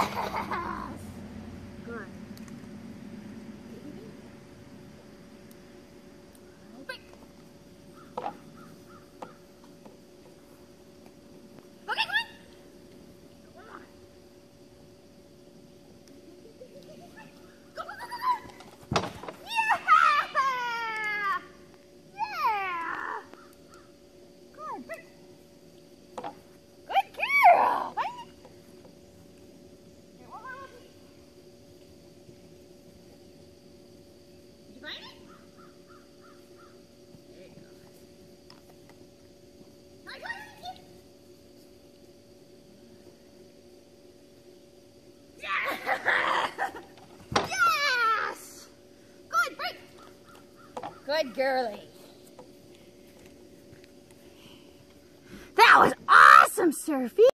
Ha ha ha ha! Yes! Good, break. Good girlie. That was awesome, Surfy.